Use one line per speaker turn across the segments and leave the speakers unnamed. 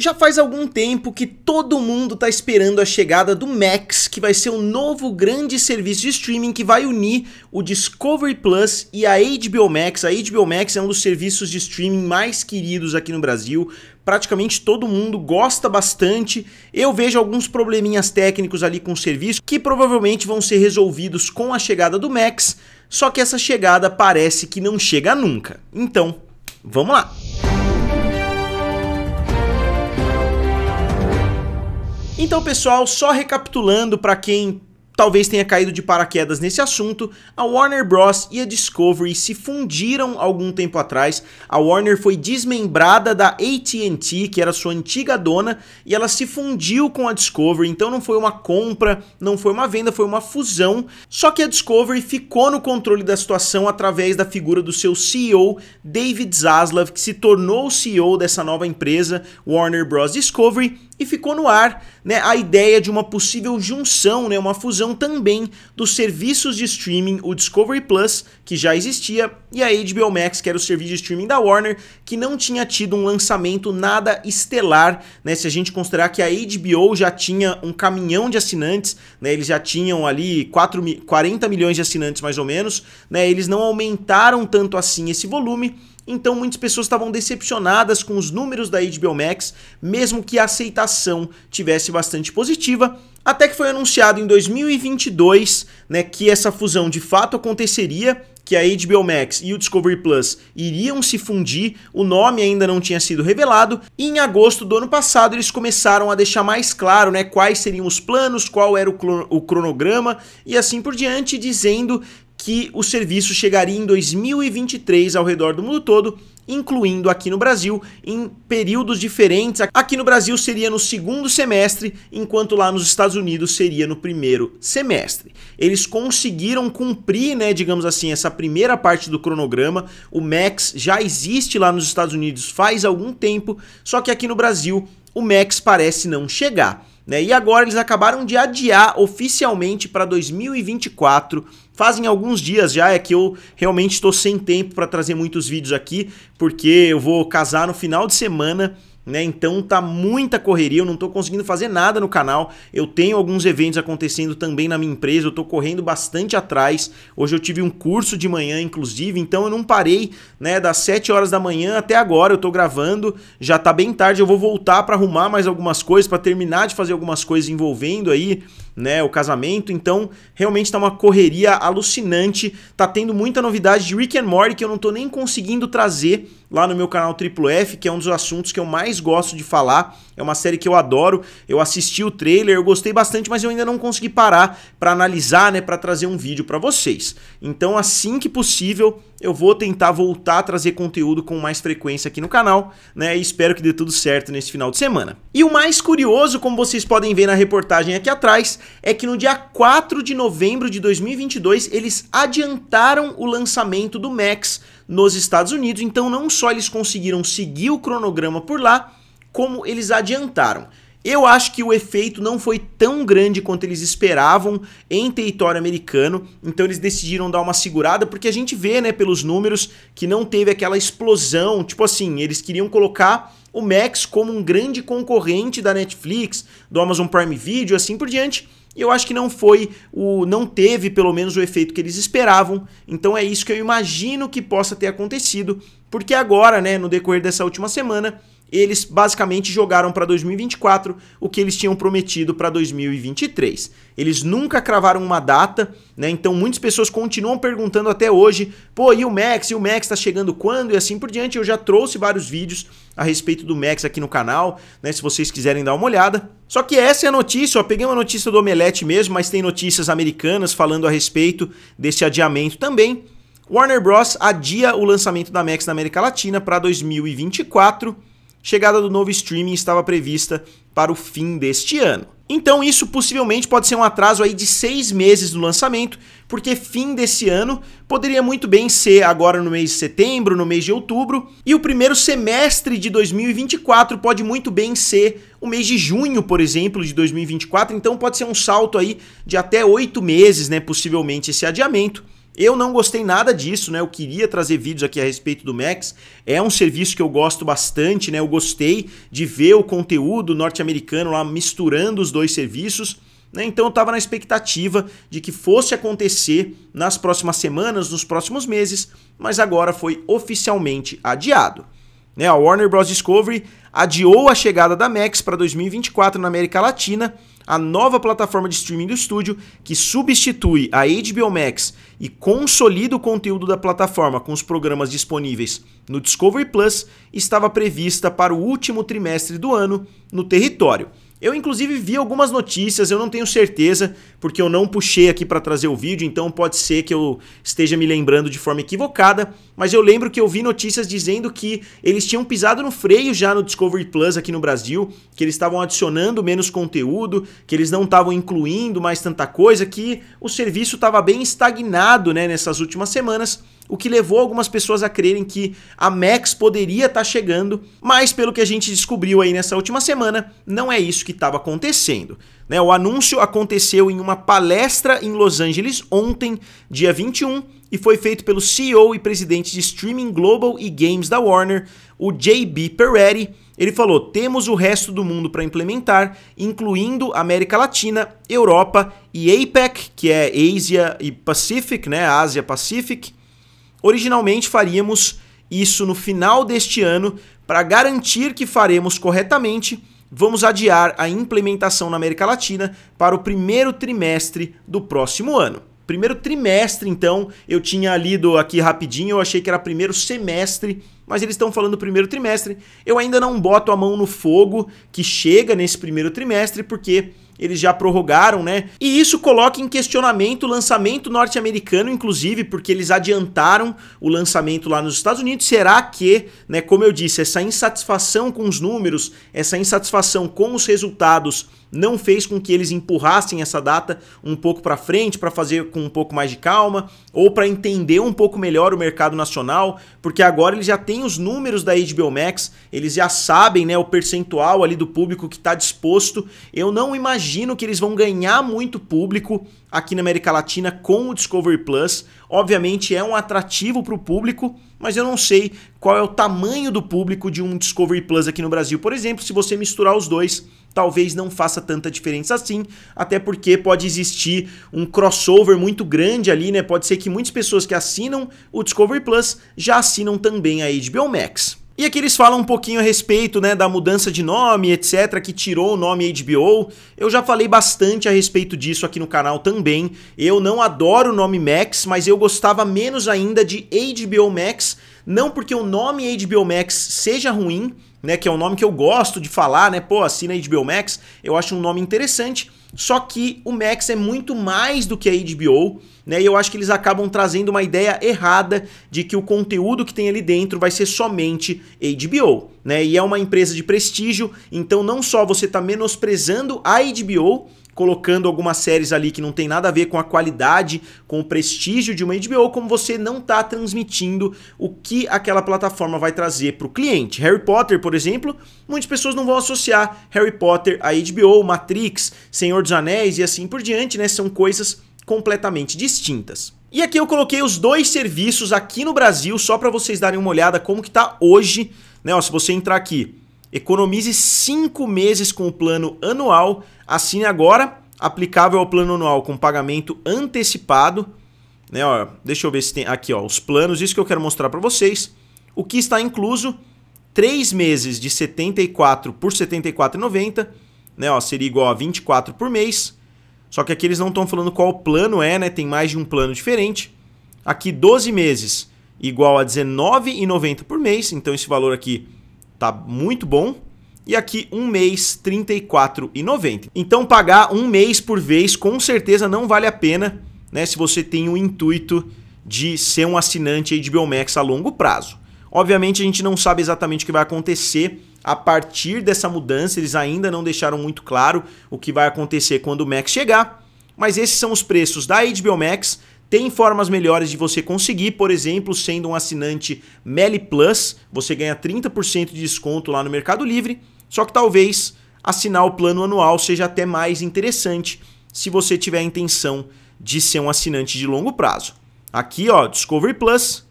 Já faz algum tempo que todo mundo está esperando a chegada do Max, que vai ser um novo grande serviço de streaming que vai unir o Discovery Plus e a HBO Max. A HBO Max é um dos serviços de streaming mais queridos aqui no Brasil. Praticamente todo mundo gosta bastante. Eu vejo alguns probleminhas técnicos ali com o serviço que provavelmente vão ser resolvidos com a chegada do Max, só que essa chegada parece que não chega nunca. Então, vamos lá! Então, pessoal, só recapitulando para quem talvez tenha caído de paraquedas nesse assunto, a Warner Bros. e a Discovery se fundiram algum tempo atrás. A Warner foi desmembrada da AT&T, que era sua antiga dona, e ela se fundiu com a Discovery. Então não foi uma compra, não foi uma venda, foi uma fusão. Só que a Discovery ficou no controle da situação através da figura do seu CEO, David Zaslav, que se tornou o CEO dessa nova empresa, Warner Bros. Discovery, e ficou no ar né, a ideia de uma possível junção, né, uma fusão também dos serviços de streaming, o Discovery Plus, que já existia, e a HBO Max, que era o serviço de streaming da Warner, que não tinha tido um lançamento nada estelar, né, se a gente considerar que a HBO já tinha um caminhão de assinantes, né, eles já tinham ali 4, 40 milhões de assinantes mais ou menos, né, eles não aumentaram tanto assim esse volume, então muitas pessoas estavam decepcionadas com os números da HBO Max, mesmo que a aceitação tivesse bastante positiva, até que foi anunciado em 2022, né, que essa fusão de fato aconteceria, que a HBO Max e o Discovery Plus iriam se fundir, o nome ainda não tinha sido revelado, e em agosto do ano passado eles começaram a deixar mais claro né, quais seriam os planos, qual era o cronograma e assim por diante, dizendo que o serviço chegaria em 2023 ao redor do mundo todo, incluindo aqui no Brasil, em períodos diferentes. Aqui no Brasil seria no segundo semestre, enquanto lá nos Estados Unidos seria no primeiro semestre. Eles conseguiram cumprir, né, digamos assim, essa primeira parte do cronograma. O Max já existe lá nos Estados Unidos faz algum tempo, só que aqui no Brasil o Max parece não chegar. Né? E agora eles acabaram de adiar oficialmente para 2024. Fazem alguns dias já, é que eu realmente estou sem tempo para trazer muitos vídeos aqui, porque eu vou casar no final de semana né? Então tá muita correria, eu não tô conseguindo fazer nada no canal. Eu tenho alguns eventos acontecendo também na minha empresa, eu tô correndo bastante atrás. Hoje eu tive um curso de manhã, inclusive, então eu não parei, né, das 7 horas da manhã até agora. Eu tô gravando, já tá bem tarde, eu vou voltar para arrumar mais algumas coisas, para terminar de fazer algumas coisas envolvendo aí né, o casamento. Então, realmente tá uma correria alucinante. Tá tendo muita novidade de Rick and Morty que eu não tô nem conseguindo trazer lá no meu canal Triplo F, que é um dos assuntos que eu mais gosto de falar. É uma série que eu adoro. Eu assisti o trailer, eu gostei bastante, mas eu ainda não consegui parar para analisar, né, para trazer um vídeo para vocês. Então, assim que possível, eu vou tentar voltar a trazer conteúdo com mais frequência aqui no canal, né? E espero que dê tudo certo nesse final de semana. E o mais curioso, como vocês podem ver na reportagem aqui atrás, é que no dia 4 de novembro de 2022 eles adiantaram o lançamento do Max nos Estados Unidos. Então não só eles conseguiram seguir o cronograma por lá, como eles adiantaram. Eu acho que o efeito não foi tão grande quanto eles esperavam em território americano, então eles decidiram dar uma segurada, porque a gente vê, né, pelos números, que não teve aquela explosão. Tipo assim, eles queriam colocar o Max como um grande concorrente da Netflix, do Amazon Prime Video, assim por diante. E eu acho que não foi o. não teve pelo menos o efeito que eles esperavam. Então é isso que eu imagino que possa ter acontecido. Porque agora, né, no decorrer dessa última semana, eles basicamente jogaram para 2024 o que eles tinham prometido para 2023. Eles nunca cravaram uma data, né? Então muitas pessoas continuam perguntando até hoje, pô, e o Max? E o Max está chegando quando? E assim por diante. Eu já trouxe vários vídeos a respeito do Max aqui no canal, né? Se vocês quiserem dar uma olhada. Só que essa é a notícia, ó, peguei uma notícia do Omelete mesmo, mas tem notícias americanas falando a respeito desse adiamento também. Warner Bros. adia o lançamento da Max na América Latina para 2024 chegada do novo streaming estava prevista para o fim deste ano. Então isso possivelmente pode ser um atraso aí de seis meses no lançamento, porque fim desse ano poderia muito bem ser agora no mês de setembro, no mês de outubro, e o primeiro semestre de 2024 pode muito bem ser o mês de junho, por exemplo, de 2024, então pode ser um salto aí de até oito meses, né, possivelmente esse adiamento. Eu não gostei nada disso, né? Eu queria trazer vídeos aqui a respeito do Max. É um serviço que eu gosto bastante, né? Eu gostei de ver o conteúdo norte-americano lá misturando os dois serviços. Né? Então eu estava na expectativa de que fosse acontecer nas próximas semanas, nos próximos meses, mas agora foi oficialmente adiado. Né? A Warner Bros. Discovery adiou a chegada da Max para 2024 na América Latina, a nova plataforma de streaming do estúdio que substitui a HBO Max e consolida o conteúdo da plataforma com os programas disponíveis no Discovery Plus estava prevista para o último trimestre do ano no território. Eu inclusive vi algumas notícias, eu não tenho certeza, porque eu não puxei aqui para trazer o vídeo, então pode ser que eu esteja me lembrando de forma equivocada, mas eu lembro que eu vi notícias dizendo que eles tinham pisado no freio já no Discovery Plus aqui no Brasil, que eles estavam adicionando menos conteúdo, que eles não estavam incluindo mais tanta coisa, que o serviço estava bem estagnado, né, nessas últimas semanas o que levou algumas pessoas a crerem que a Max poderia estar tá chegando, mas pelo que a gente descobriu aí nessa última semana, não é isso que estava acontecendo. Né? O anúncio aconteceu em uma palestra em Los Angeles ontem, dia 21, e foi feito pelo CEO e presidente de Streaming Global e Games da Warner, o JB Peretti. Ele falou: temos o resto do mundo para implementar, incluindo América Latina, Europa e APEC, que é Asia e Pacific, né? Ásia Pacific. Originalmente faríamos isso no final deste ano para garantir que faremos corretamente. Vamos adiar a implementação na América Latina para o primeiro trimestre do próximo ano. Primeiro trimestre, então, eu tinha lido aqui rapidinho, eu achei que era primeiro semestre, mas eles estão falando primeiro trimestre. Eu ainda não boto a mão no fogo que chega nesse primeiro trimestre, porque eles já prorrogaram, né? E isso coloca em questionamento o lançamento norte-americano, inclusive, porque eles adiantaram o lançamento lá nos Estados Unidos. Será que, né, como eu disse, essa insatisfação com os números, essa insatisfação com os resultados não fez com que eles empurrassem essa data um pouco para frente para fazer com um pouco mais de calma ou para entender um pouco melhor o mercado nacional, porque agora eles já têm os números da HBO Max, eles já sabem, né, o percentual ali do público que está disposto. Eu não imagino que eles vão ganhar muito público aqui na América Latina com o Discovery Plus. Obviamente é um atrativo para o público, mas eu não sei qual é o tamanho do público de um Discovery Plus aqui no Brasil. Por exemplo, se você misturar os dois, talvez não faça tanta diferença assim, até porque pode existir um crossover muito grande ali, né? Pode ser que muitas pessoas que assinam o Discovery Plus já assinam também a HBO Max. E aqui eles falam um pouquinho a respeito né, da mudança de nome, etc., que tirou o nome HBO. Eu já falei bastante a respeito disso aqui no canal também. Eu não adoro o nome Max, mas eu gostava menos ainda de HBO Max. Não porque o nome HBO Max seja ruim, né, que é um nome que eu gosto de falar, né? Pô, assina HBO Max, eu acho um nome interessante. Só que o Max é muito mais do que a HBO, né? E eu acho que eles acabam trazendo uma ideia errada de que o conteúdo que tem ali dentro vai ser somente HBO, né? E é uma empresa de prestígio, então não só você está menosprezando a HBO, colocando algumas séries ali que não tem nada a ver com a qualidade, com o prestígio de uma HBO, como você não está transmitindo o que aquela plataforma vai trazer para o cliente. Harry Potter, por exemplo, muitas pessoas não vão associar Harry Potter a HBO, Matrix, Senhor dos Anéis e assim por diante, né? São coisas completamente distintas. E aqui eu coloquei os dois serviços aqui no Brasil, só para vocês darem uma olhada como que tá hoje, né? Ó, se você entrar aqui, economize 5 meses com o plano anual, Assine agora, aplicável ao plano anual com pagamento antecipado. Né, ó, deixa eu ver se tem aqui ó, os planos, isso que eu quero mostrar para vocês. O que está incluso, 3 meses de 74 por 74,90, né, ó, seria igual a 24 por mês. Só que aqui eles não estão falando qual plano é, né? Tem mais de um plano diferente. Aqui 12 meses igual a 19,90 por mês, então esse valor aqui tá muito bom e aqui um mês R$ 34,90. Então pagar um mês por vez com certeza não vale a pena, né, se você tem o intuito de ser um assinante HBO Max a longo prazo. Obviamente a gente não sabe exatamente o que vai acontecer a partir dessa mudança, eles ainda não deixaram muito claro o que vai acontecer quando o Max chegar, mas esses são os preços da HBO Max. Tem formas melhores de você conseguir, por exemplo, sendo um assinante Meli Plus, você ganha 30% de desconto lá no Mercado Livre. Só que talvez assinar o plano anual seja até mais interessante se você tiver a intenção de ser um assinante de longo prazo. Aqui, ó, Discovery Plus.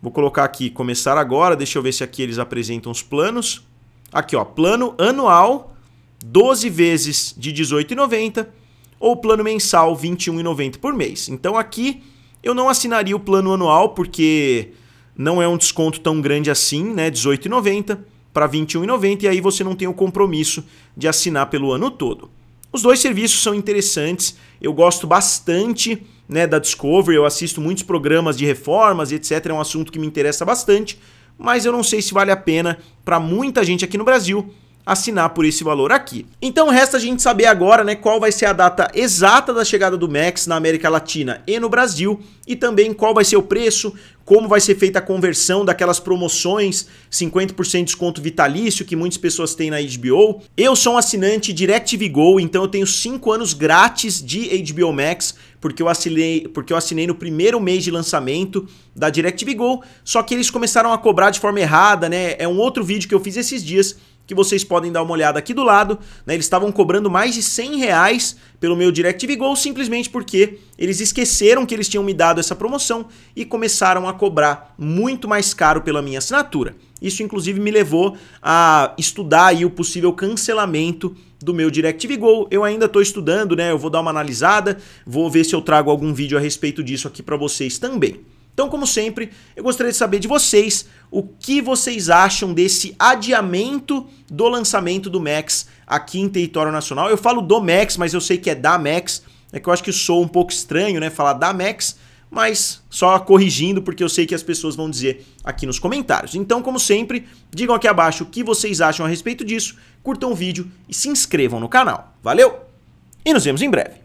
Vou colocar aqui começar agora, deixa eu ver se aqui eles apresentam os planos. Aqui, ó, plano anual, 12 vezes de 18,90 ou plano mensal 21,90 por mês. Então aqui eu não assinaria o plano anual porque não é um desconto tão grande assim, né, 18,90 para 21,90 e aí você não tem o compromisso de assinar pelo ano todo. Os dois serviços são interessantes, eu gosto bastante né, da Discovery, eu assisto muitos programas de reformas etc, é um assunto que me interessa bastante, mas eu não sei se vale a pena para muita gente aqui no Brasil assinar por esse valor aqui. Então resta a gente saber agora né, qual vai ser a data exata da chegada do Max na América Latina e no Brasil e também qual vai ser o preço, como vai ser feita a conversão daquelas promoções 50% de desconto vitalício que muitas pessoas têm na HBO. Eu sou um assinante DirecTV Go, então eu tenho 5 anos grátis de HBO Max porque eu assinei, porque eu assinei no primeiro mês de lançamento da DirecTV Go, só que eles começaram a cobrar de forma errada, né? É um outro vídeo que eu fiz esses dias que vocês podem dar uma olhada aqui do lado. Né? Eles estavam cobrando mais de 100 reais pelo meu DirecTV Go simplesmente porque eles esqueceram que eles tinham me dado essa promoção e começaram a cobrar muito mais caro pela minha assinatura. Isso inclusive me levou a estudar aí o possível cancelamento do meu DirecTV Go. Eu ainda estou estudando, né? Eu vou dar uma analisada, vou ver se eu trago algum vídeo a respeito disso aqui para vocês também. Então, como sempre, eu gostaria de saber de vocês o que vocês acham desse adiamento do lançamento do Max aqui em território nacional. Eu falo do Max, mas eu sei que é da Max. É que eu acho que sou um pouco estranho, né, falar da Max, mas só corrigindo porque eu sei que as pessoas vão dizer aqui nos comentários. Então, como sempre, digam aqui abaixo o que vocês acham a respeito disso, curtam o vídeo e se inscrevam no canal. Valeu! E nos vemos em breve.